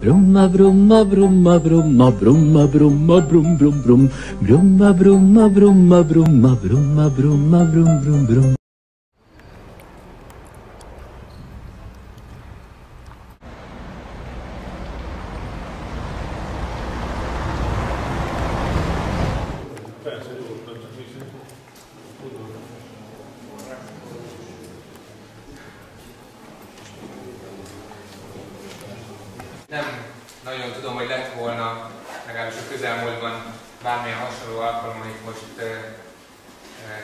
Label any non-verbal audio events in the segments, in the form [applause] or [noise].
Brumma, brumma, brumma, brumma, brumma, brumma, brum, brum, brum. Brumma, brumma, brumma, brumma, brumma, brumma, brum, brum, brum. Tudom, hogy lett volna legalábbis a közelmúltban bármilyen hasonló alkalom, amit most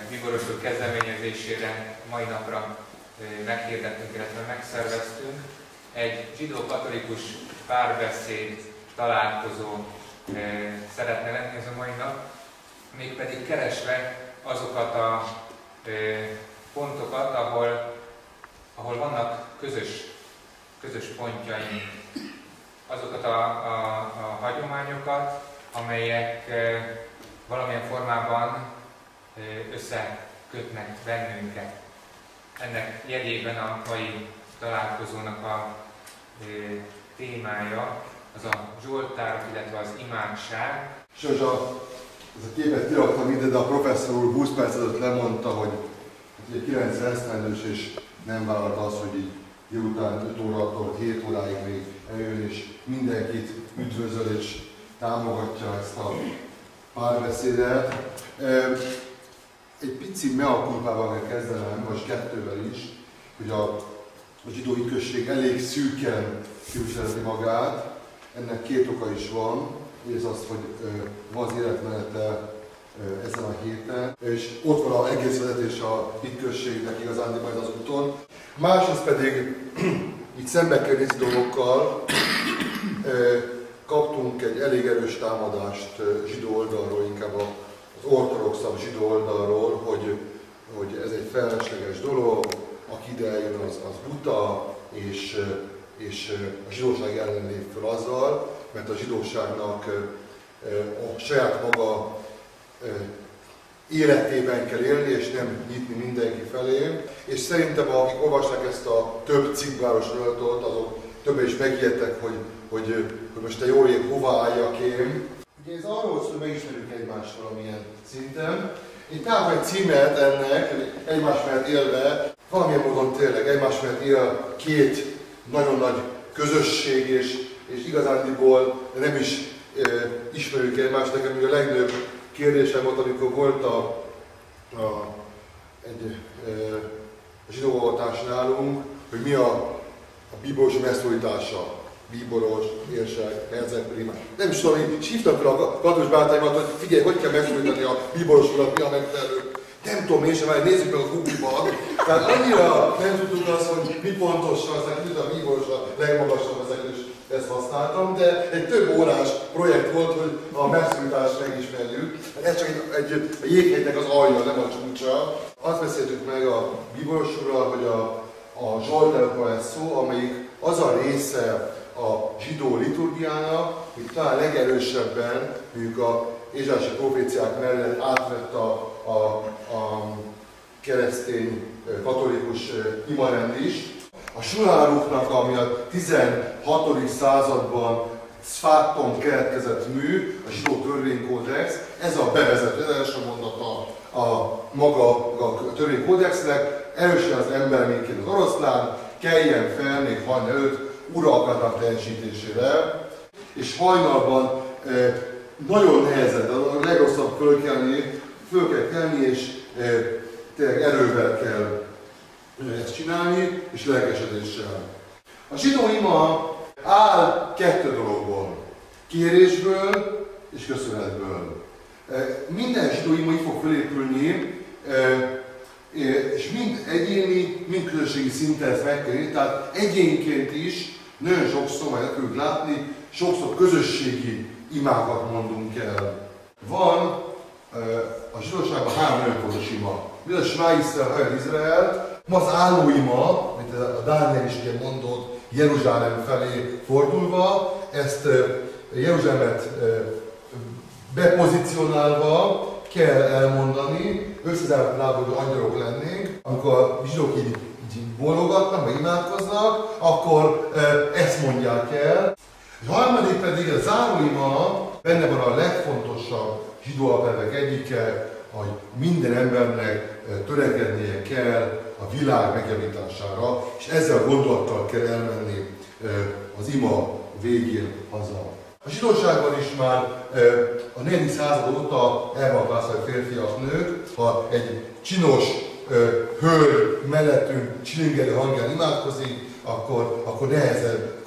Bíborosok kezdeményezésére mai napra meghirdettünk, illetve megszerveztünk. Egy zsidó-katolikus párbeszéd találkozó szeretne lenni ez a mai nap, mégpedig keresve azokat a pontokat, ahol, ahol vannak közös, közös pontjaink azokat a, a, a hagyományokat, amelyek valamilyen formában összekötnek bennünket. Ennek jegyében a mai találkozónak a témája az a Zsoltár, illetve az imádság. Sajnos a, ez a képet kiraktam ide, de a professzor úr 20 perc előtt lemondta, hogy hogy 90 esztendős és nem vállalta azt, hogy így délután 5 órától 7 óráig még eljön, és mindenkit üdvözöl és támogatja ezt a párbeszédet. Egy pici mea culpával kell kezdenem, vagy kettővel is, hogy a, a zsidói község elég szűken képviseleti magát. Ennek két oka is van. Ez az, hogy van az életmenete ezen a héten, és ott van az egész vezetés a hitközségnek igazán majd az úton. Másrészt pedig [clears throat] itt szembe nézni dolgokkal, kaptunk egy elég erős támadást zsidó oldalról, inkább az ortodoxabb zsidó oldalról, hogy, hogy ez egy felesleges dolog, aki ide eljön, az, az buta, és, és a zsidóság ellen lép fel azzal, mert a zsidóságnak a saját maga életében kell élni, és nem nyitni mindenki felé. És szerintem, akik olvasták ezt a több cikkváros röltot, azok többen is megijedtek, hogy, hogy, hogy most te jó ég, hova álljak én. Ugye ez arról szól, hogy megismerjük egymást valamilyen szinten. Én találtam egy címet ennek, egymás mellett élve, valamilyen módon tényleg egymás mellett él két nagyon nagy közösség, és, és igazándiból nem is e, ismerjük egymást. Nekem még a legnagyobb kérdésem volt, amikor volt a, a, egy e, zsidóoltás nálunk, hogy mi a, a bíboros megszólítása. Bíboros, érsek, herzeg, primás. Nem is tudom, hogy hívtam fel a katolikus bátaimat, hogy figyelj, hogy kell megszólítani a bíboros urat, mi a megfelelő. Nem tudom én sem, mert nézzük meg a Google-ban. Tehát annyira nem tudtuk azt, hogy mi pontosan, aztán a bíboros a legmagasabb ezt használtam, de egy több órás projekt volt, hogy a megszűntást megismerjük. Ez csak egy, egy a jéghegynek az alja, nem a csúcsa. Azt beszéltük meg a bíborosúrral, hogy a, a Zsoltárokról lesz szó, amelyik az a része a zsidó liturgiának, hogy talán legerősebben, mondjuk a Ézsási proféciák mellett átvett a, a, a keresztény katolikus imarend is, a suláruknak, ami a 16. században Szfáton keletkezett mű, a zsidó törvénykódex, ez a bevezető, ez első mondata a maga a törvénykódexnek, erősen az ember, minként az oroszlán, keljen fel még hajnal előtt uralkodnak teljesítésére, és hajnalban e, nagyon nehezen, a legrosszabb fölkelni, föl kell kelni, és e, tényleg erővel kell ezt csinálni, és lelkesedéssel. A zsidó ima áll kettő dologból. Kérésből és köszönetből. Minden zsidó ima így fog felépülni, és mind egyéni, mind közösségi szinten ezt meg kell Tehát egyénként is nagyon sokszor, majd fogjuk látni, sokszor közösségi imákat mondunk el. Van a zsidóságban három nagyon fontos ima. Mi a Smájszel, Izrael, Ma az állóima, mint a Dániel is ugye mondott, Jeruzsálem felé fordulva, ezt Jeruzsálemet bepozícionálva kell elmondani, összezárt lábadó angyalok lennénk, amikor a zsidók így, így bólogatnak, meg imádkoznak, akkor ezt mondják el. És igen, a záróima benne van a legfontosabb zsidó egyike, hogy minden embernek törekednie kell a világ megjavítására, és ezzel a gondolattal kell elmenni az ima végén haza. A zsidóságban is már a 4. század óta elvalkászolják férfiak, nők, ha egy csinos hölgy mellettünk csilingelő hangján imádkozik, akkor, akkor nehezebb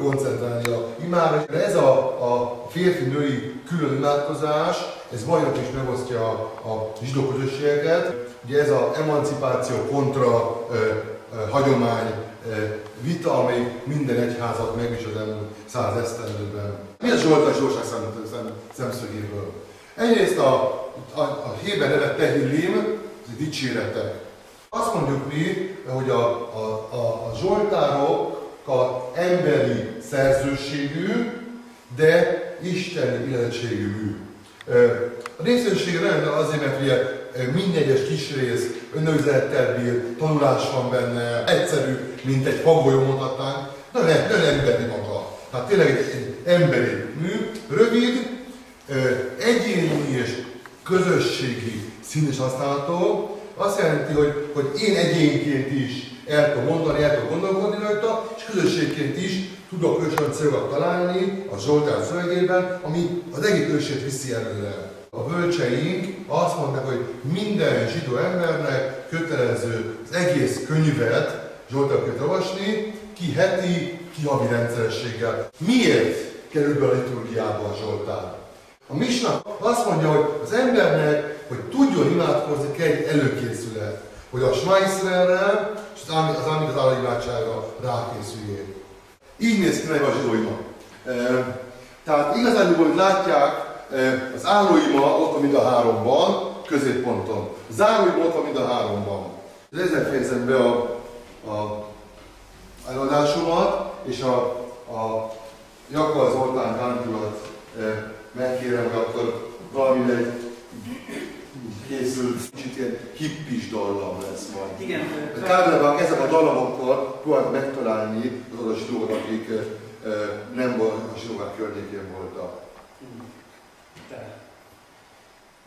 koncentrálni a imára. De ez a, a férfi-női külön imádkozás, ez vajon is megosztja a, a zsidó közösségeket. Ugye ez az emancipáció kontra ö, ö, hagyomány ö, vita, amely minden egyházat meg is az elmúlt száz esztendőben. Mi a Zsoltás Zsoltság szem, szemszögéből? Egyrészt a, a, a Héber nevet Tehillim, dicséretek. Azt mondjuk mi, hogy a, a, a, a Zsoltárok a emberi szerzőségű, de isteni illetségű mű. A nem azért, mert ugye minden egyes kis rész önökzettel bír, tanulás van benne, egyszerű, mint egy fagolyó mondhatnánk, de nem, nem emberi maga. Tehát tényleg egy, egy emberi mű, rövid, egyéni és közösségi szín is használható. Azt jelenti, hogy, hogy én egyénként is el tudom mondani, el tudom gondolkodni rajta, és közösségként is tudok olyan célokat találni a Zsoltár szövegében, ami az egész ősét viszi előre. A bölcseink azt mondták, hogy minden zsidó embernek kötelező az egész könyvet Zsoltárokat olvasni, ki heti, ki havi rendszerességgel. Miért kerül be a liturgiába a Zsoltár? A Misna azt mondja, hogy az embernek, hogy tudjon imádkozni, kell egy előkészület. Hogy a Sma Iszraelre és az Amit az államimádságra rákészüljék. Így néz ki a zsidóima. Tehát igazán, hogy látják, az állóima ott van mind a háromban, középponton. Az állóima ott van mind a háromban. Ezzel fejezem be a, a előadásomat, és a, a Jakab Zoltán Kántulat megkérem, hogy akkor valamivel készül, kicsit ilyen hippis dallam lesz majd. Igen. Kárlában ezek a dallamokkal próbált megtalálni az a zsidókat, akik nem volt, a zsidók környékén voltak. った「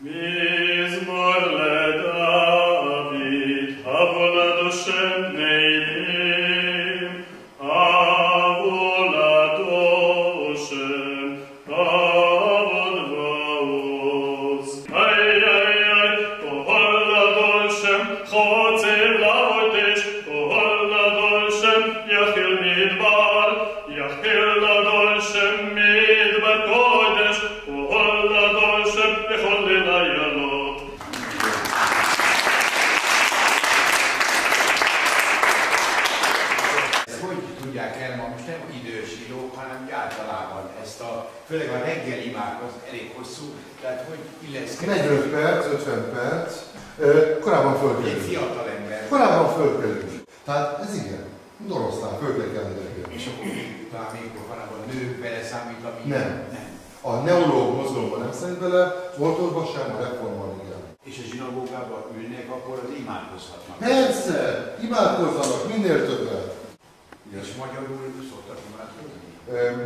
hosszú, tehát hogy illeszkedik 45 perc, 50 perc, korábban egy fölkelünk. fiatal ember, Korábban fölkelünk. Tehát ez igen, dorosztán, föl kell kelni reggel. és akkor talán még korábban nők beleszámít, ami Nem. nem. A neurológ mozgalomban nem szerint bele, ortódban sem, a reformban igen. És a zsinagógában ülnek, akkor az imádkozhatnak. Persze, imádkozzanak minél többet. És magyarul szoktak imádkozni?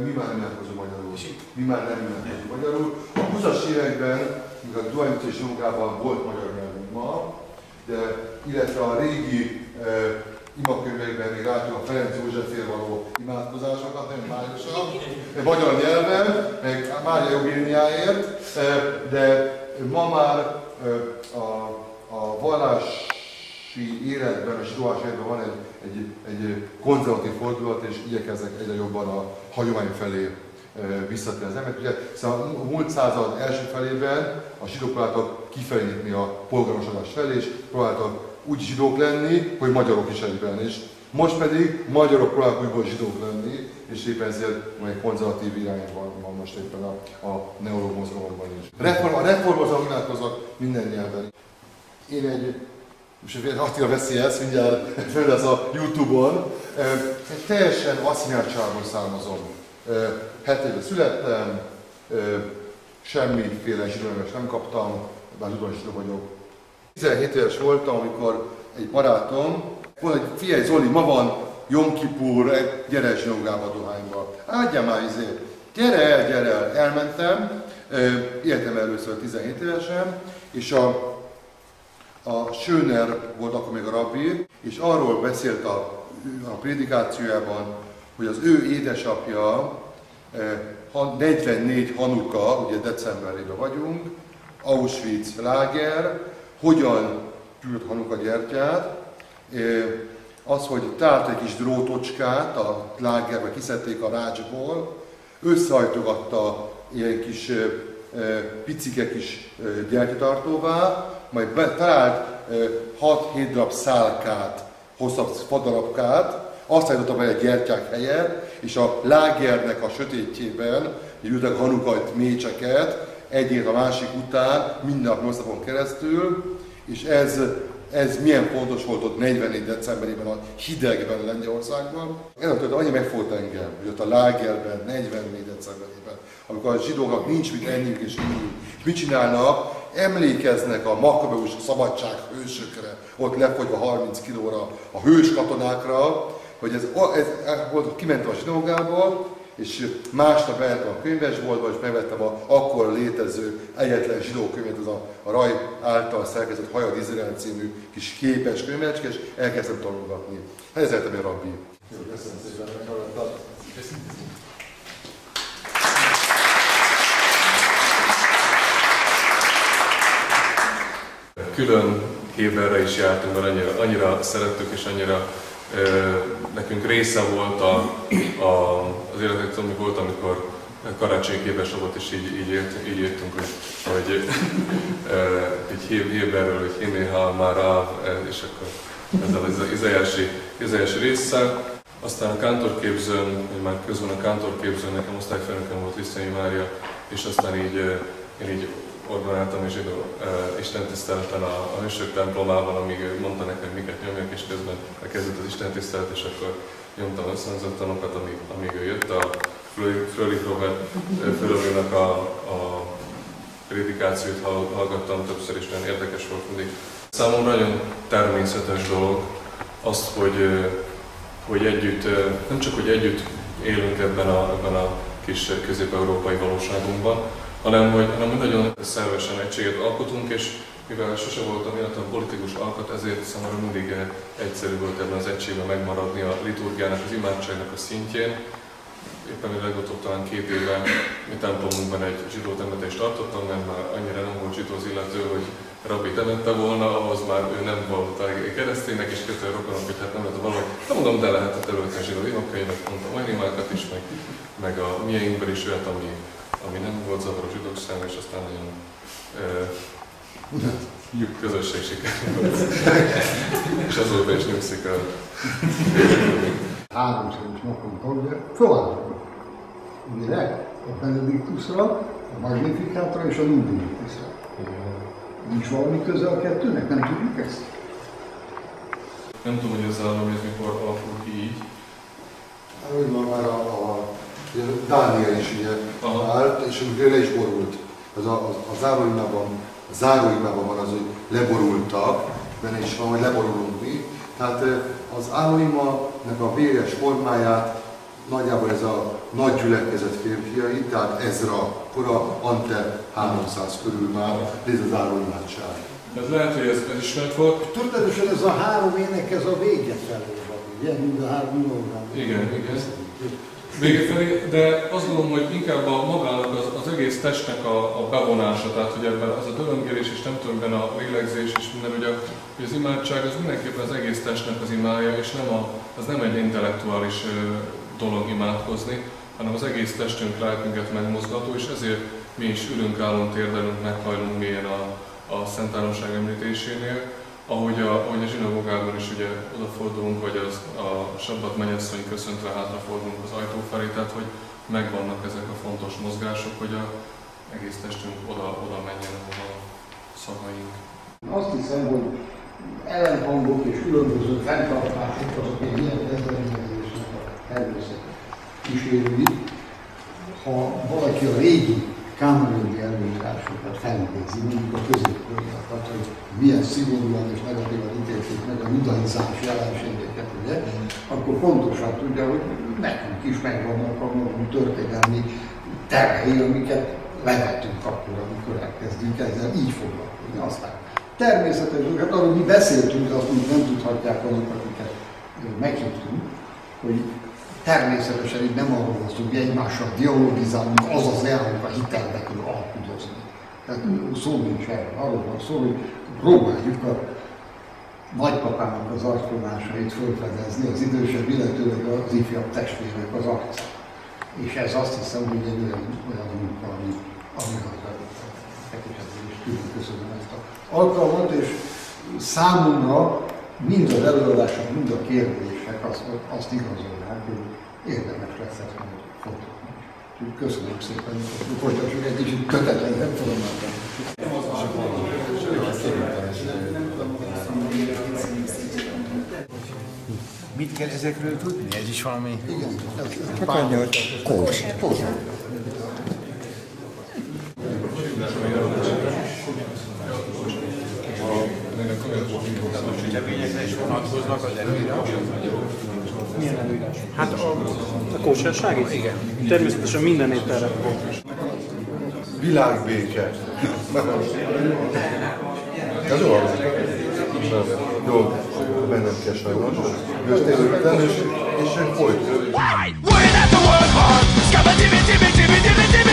Mi már nem imádkozunk magyarul. Mi már nem imádkozunk magyarul. A 20-as években, míg a Duanyt és Jogában volt magyar nyelvünk ma, de illetve a régi e, imakönyvekben még látjuk a Ferenc Józsefér való imádkozásokat, nagyon májosak, magyar nyelven, meg Mária Eugéniáért, e, de ma már e, a, a vallási életben, a zsidóás életben van egy, egy, egy konzervatív fordulat, és igyekeznek egyre jobban a hagyomány felé e, visszatérni az emberek. Ugye, szóval a múlt század első felében a zsidók próbáltak kifelé a polgárosodás felé, és próbáltak úgy zsidók lenni, hogy magyarok is egyben is. Most pedig magyarok próbálnak újból zsidók lenni, és éppen ezért egy konzervatív irány van, van most éppen a, a neuromozgalomban is. Reform, a reformozalom imádkoznak minden nyelven. Én egy, egy Attila veszi ezt, mindjárt föl lesz a Youtube-on, egy teljesen asszimilált családból származom. Het éve születtem, semmiféle zsidóneves nem kaptam, bár zsidó zsidó vagyok. 17 éves voltam, amikor egy barátom, volt egy figyelj Zoli, ma van Jom Kipur, gyere zsinógába Dohányba. Áldjál már izé, gyere el, gyere el. Elmentem, életem először 17 évesen, és a, a Schöner volt akkor még a rabbi, és arról beszélt a, a prédikációjában, hogy az ő édesapja 44 Hanuka, ugye decemberében vagyunk, Auschwitz láger, hogyan küld Hanuka gyertyát, az, hogy tárt egy kis drótocskát a lágerbe, kiszedték a rácsból, összehajtogatta ilyen kis picike kis gyertyatartóvá, majd talált 6-7 darab szálkát, hosszabb fadarabkát, azt állította vele gyertyák helyet, és a lágernek a sötétjében ültek hanukajt mécseket, egyik a másik után, minden nap 8 napon keresztül, és ez, ez milyen fontos volt ott 44. decemberében a hidegben Lengyelországban. Ez a annyi megfogott engem, hogy ott a lágerben 44. decemberében, amikor a zsidóknak nincs mit enniük és inni, mit csinálnak, emlékeznek a makabeus szabadság hősökre, ott lefogyva 30 kilóra, a hős katonákra, hogy ez, ez, ez kimentem a zsinógából, és másnap elmentem a könyvesboltba, és megvettem a akkor létező egyetlen zsidó könyvet, az a, a Raj által szerkezett Hajad Izrael című kis képes könyvecske, és elkezdtem tanulgatni. Ez lettem a rabbi. Jó, köszönöm szépen, Külön Héberre is jártunk, mert annyira, annyira szerettük és annyira nekünk része volt a, a, az életek, ami volt, amikor karácsony képes volt, és így, így, ért, így értünk, hogy, hogy egy Héberről, hogy Hinéha már a, és akkor ezzel az izajási, izajási résszel. Aztán a kántorképzőn, már közben a kántorképzőn, nekem osztályfőnökem volt Lisztányi Mária, és aztán így, én így orgonáltam és zsidó uh, Isten tiszteleten a, a hősök templomában, amíg ő mondta nekem, miket nyomjak, és közben elkezdett az Isten tisztelet, és akkor nyomtam összehangzottanokat, amíg, amíg ő jött a Frölich Robert főrövőnek a, a prédikációt hallgattam többször, és nagyon érdekes volt mindig. Számomra nagyon természetes dolog azt, hogy, hogy együtt, nem csak, hogy együtt élünk ebben a, ebben a kis közép-európai valóságunkban, hanem hogy, hanem hogy nagyon szervesen egységet alkotunk, és mivel sose voltam életem politikus alkat, ezért számomra mindig egyszerű volt ebben az egységben megmaradni a liturgiának, az imádságnak a szintjén. Éppen legutóbb talán két éve mi templomunkban egy zsidó temetést tartottam, mert már annyira nem volt zsidó az illető, hogy rabbi temette volna, ahhoz már ő nem volt kereszténynek, és kötő rokonok, hogy hát nem lehet valahogy. Nem mondom, de lehetett előtte zsidó imakönyvet, mondtam olyan imákat is, meg, meg a mieinkben is olyat, ami, ami nem volt zavar a zsidók számára, és aztán nagyon uh, közösség sikerült. [laughs] és azóta is nyugszik a Háromszoros napon tagja, föladom. Mire? A Benediktusra, a Magnifikátra és a Nundinitusra. Nincs valami köze a kettőnek? Nem tudjuk ezt? Nem tudom, hogy az állam ez mikor alakul ki így. Hogy ma már a, a Ugye Dániel is ugye Aha. állt, és amikor le is borult. Az a, az, a záróimában, a záróimában van az, hogy leborultak, benne is van, hogy leborulunk mi. Tehát az állóimanak a véres formáját nagyjából ez a nagy gyülekezet férfiai, tehát Ezra, kora Ante 300 körül már, ez az állóimádság. Ez lehet, hogy ez, ez ismert volt. Tudatosan ez a három ének, ez a vége felé van, ugye? Mind a három óra. Igen, igen. Felé, de azt gondolom, hogy inkább a magának az, az egész testnek a, a bevonása, tehát hogy ebben az a döröngélés és nem tudom, benne a lélegzés és minden, ugye, hogy az imádság az mindenképpen az egész testnek az imája, és nem a, az nem egy intellektuális dolog imádkozni, hanem az egész testünk, lelkünket megmozgató, és ezért mi is ülünk, állunk, térdelünk, meghajlunk mélyen a, a Szent Háromság említésénél, ahogy a, ahogy a zsinagógában is ugye odafordulunk, vagy az, a sabbat mennyasszony köszöntve hátrafordulunk az ajtó felé, tehát hogy megvannak ezek a fontos mozgások, hogy a egész testünk oda, oda menjen, ahova a szavaink. Azt hiszem, hogy ellenhangok és különböző fenntartások azok egy ilyen kezdeményezésnek a természet kísérői. Ha valaki a régi kámológi előírásokat felidézi, mondjuk a középkoriakat, hogy milyen szigorúan és negatívan ítélték meg a judaizás jelenségeket, ugye, akkor pontosan tudja, hogy nekünk is megvannak a magunk történelmi terhei, amiket levetünk akkor, amikor elkezdünk ezzel így foglalkozni. Aztán természetesen, hát arról mi beszéltünk, azt úgy nem tudhatják azok, akiket meghívtunk, hogy természetesen itt nem arról van hogy egymással dialogizálunk, az az a hitelbekül alkudozni. Tehát szó nincs erről, arról van szó, hogy próbáljuk a nagypapának az arcvonásait fölfedezni, az idősebb, illetőleg az ifjabb testvérek az arcát. És ez azt hiszem, hogy egy olyan, olyan munka, ami, ami tekintetben is külön köszönöm ezt az alkalmat, és számomra mind az előadások, mind a kérdések azt, azt igazolják, hogy érdemes lesz ezt majd folytatni. Úgyhogy Köszönöm szépen, hogy folytassuk egy kicsit kötetlen formában. Mit kell ezekről tudni? Ez is valami... Igen, ez, ez párnyal. Kós. Kós. Gyűjteményekre is vonatkoznak az előírások? Milyen előírás? Hát a, a kósersági? Igen. Természetesen minden ételre. Világbéke. Ez jó Jó, mennem kell sajnos. Jöttél után, és, és folyt. Why? Why that the world wants? Scabba, dibby, dibby, dibby, dibby, dibby.